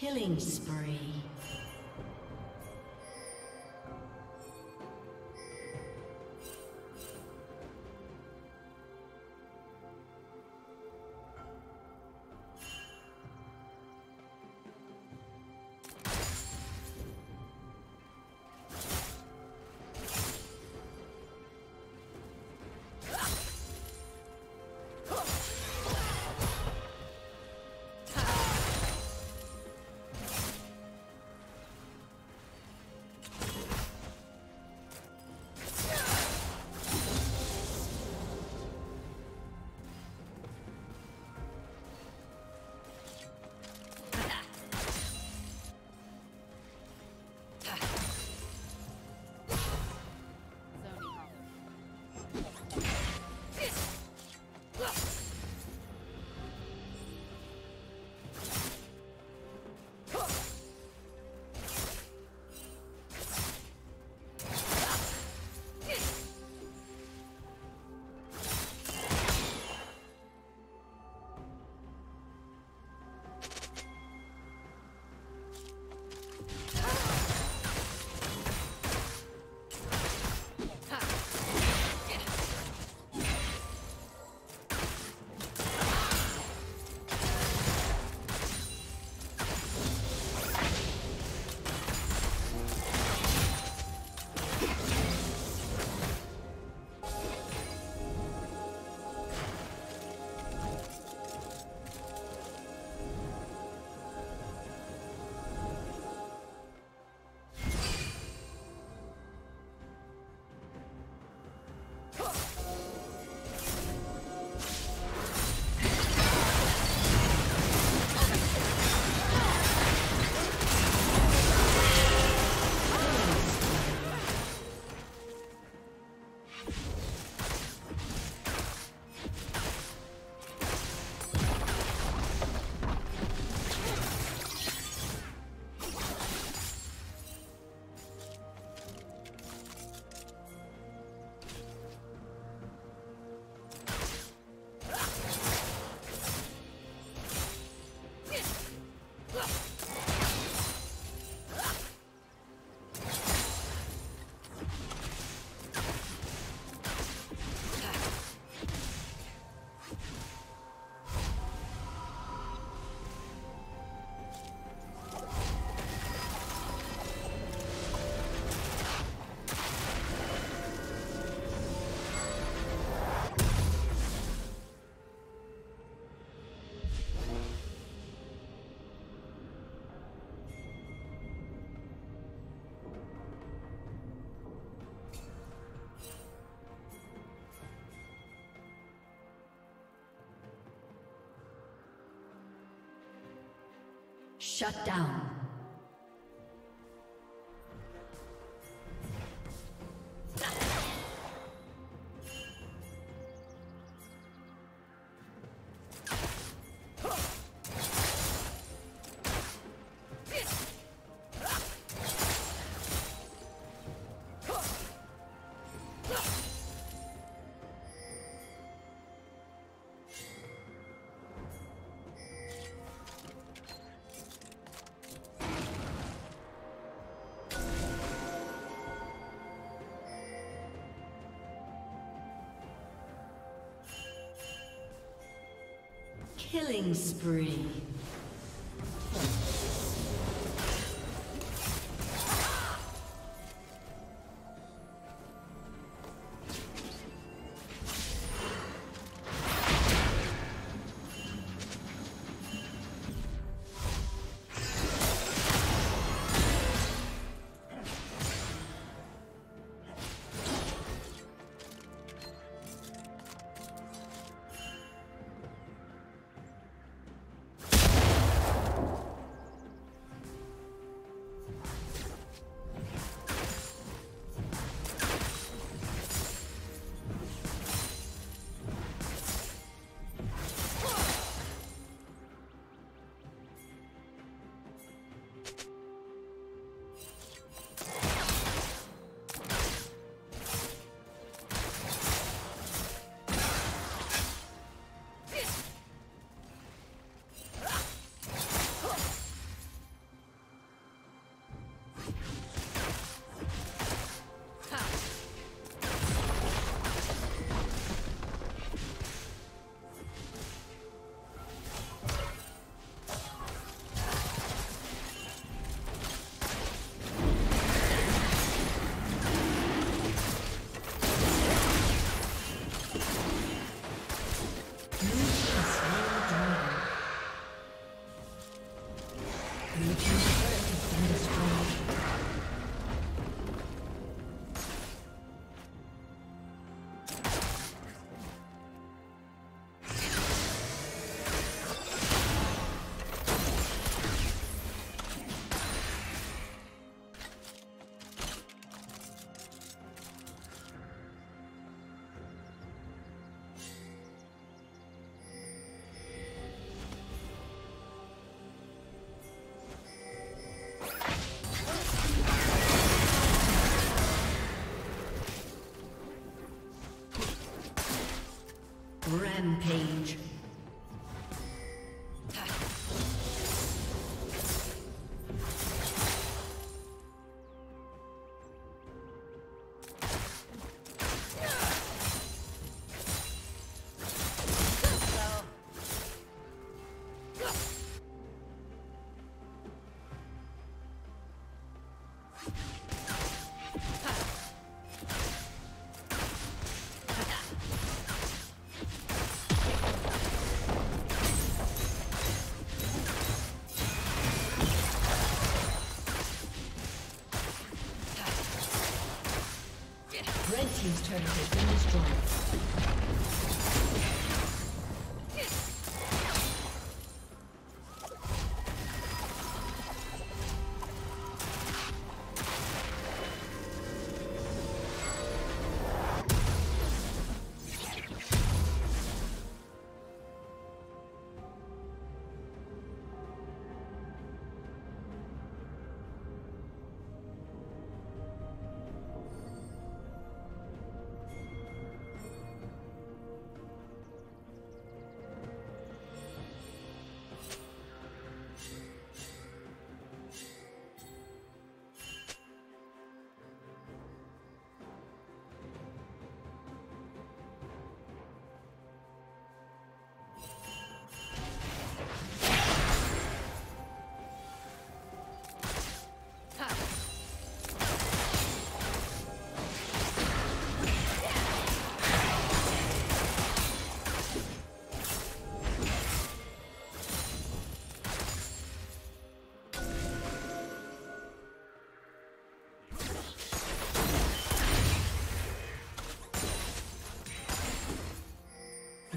Killing spree. Shut down. Killing spree.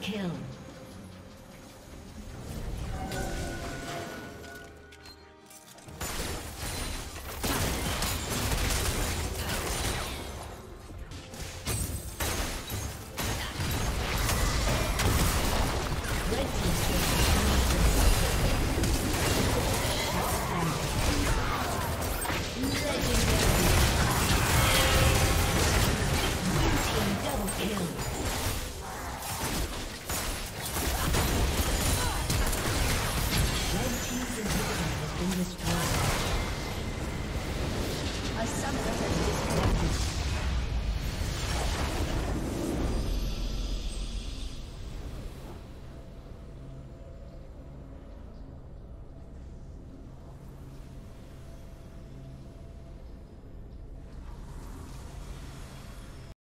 Kill.